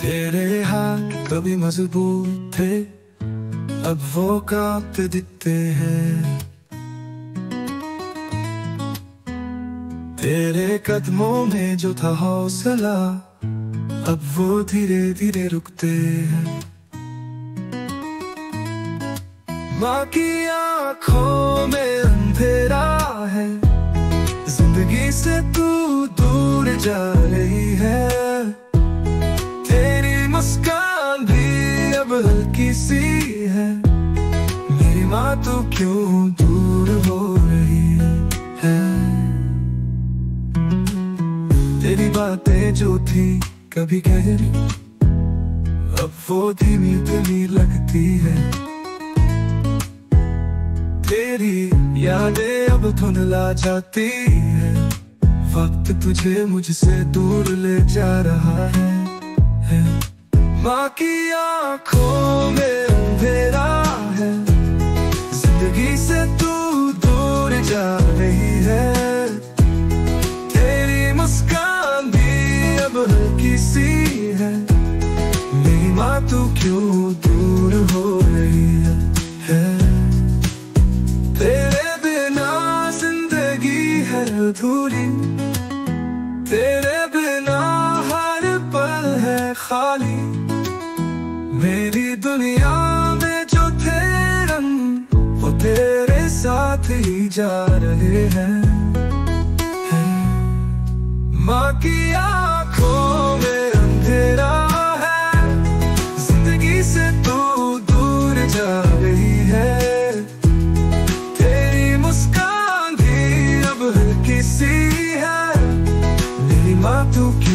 तेरे हाथ कभी मज़बूत थे, अब वो कांपते दिखते हैं। तेरे कदमों में जो था हौसला, अब वो धीरे धीरे रुकते हैं। माँ की आँखों में से तू दूर जा रही है। तेरी मुस्कान भी अब हल्की सी है। मेरी माँ तू क्यों दूर हो रही है? तेरी बातें जो थी कभी गहरी, अब वो धीमी धीमी लगती है। तेरी यादें अब धुंधला जाती वक्त तुझे मुझसे दूर ले जा रहा है, है। माँ की आँखों में अंधेरा है ज़िंदगी से तू दूर जा रही है तेरी मुस्कान भी अब हल्की सी है मेरी माँ तू क्यों अधूरी। तेरे बिना हर पल है खाली। मेरी दुनिया में जो थे रंग, वो तेरे साथ ही जा रहे हैं। है। माँ की आँखों में अंधेरा है। ज़िंदगी से तू दूर जा रही है। matuki.